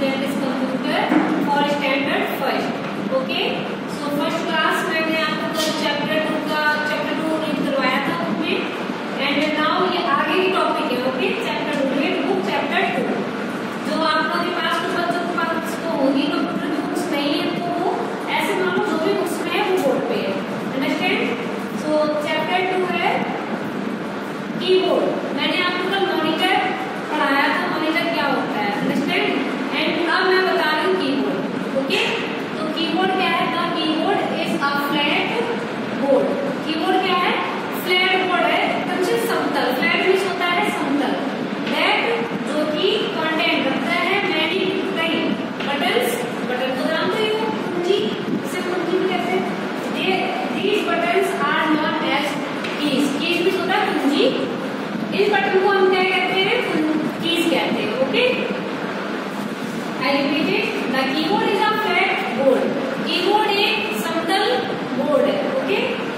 there is computer or standard first okay keyboard क्या है? Flat board है। तो कच्चे समतल, फ्लैट मीन होता है समतल। दैट जो कि कंटेंट रखता है मैनी कई बटन्स बटन तो नाम तो ये कुंजी इसे कुंजी भी कहते हैं। These buttons are not as keys keys mean होता है कुंजी। इस बटन को हम क्या कहते हैं? कीज कहते हैं okay I repeat it. The keyboard is a flat board. एक समतल बोर्ड है okay okay?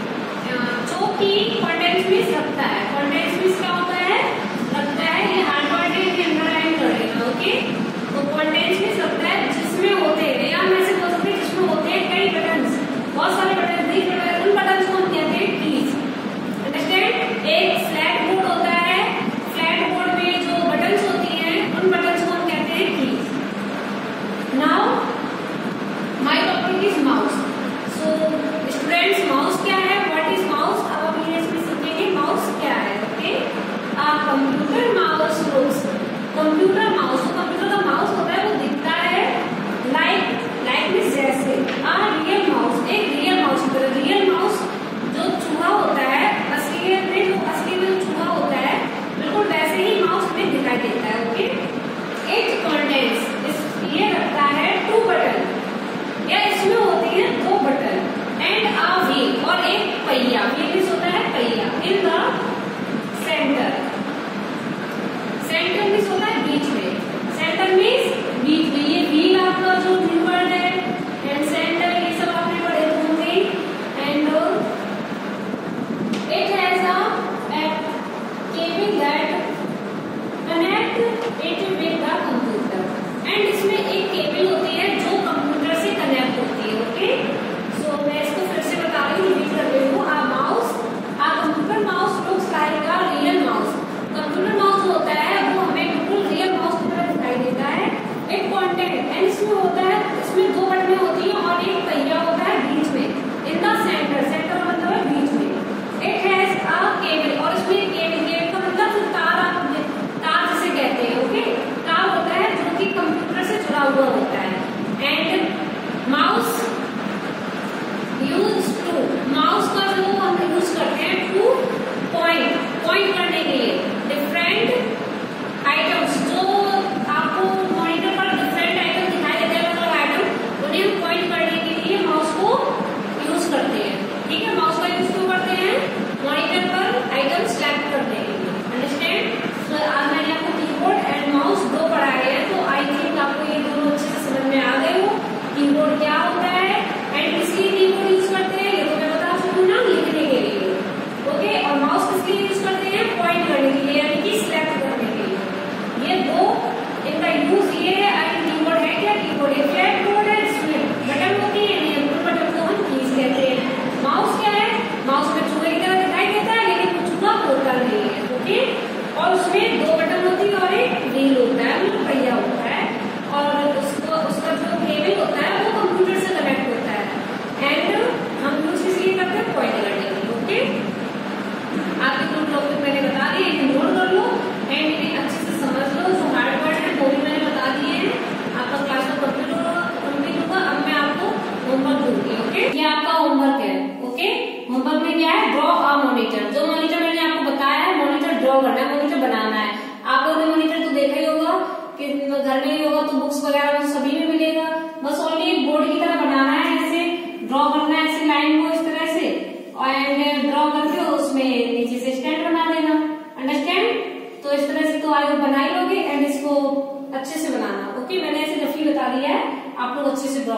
that connect it with the monitor जो मॉनिटर मैंने आपको बताया है मॉनिटर ड्रॉ करना है मॉनिटर बनाना है। आप लोगों ने मॉनिटर तो देखा ही होगा कि घर में ही होगा तो बुक्स वगैरह तो सभी में मिलेगा। बस ओनली बोर्ड की तरह बनाना है, ऐसे ड्रॉ करना है, ऐसे लाइन को इस तरह से एंड ड्रॉ करके उसमें नीचे से स्टैंड बना देना। अंडरस्टैंड तो इस तरह से तो आगे बना ही एंड इसको अच्छे से बनाना। ओके मैंने ऐसे रफी बता दिया है, आप लोग अच्छे से ड्रॉ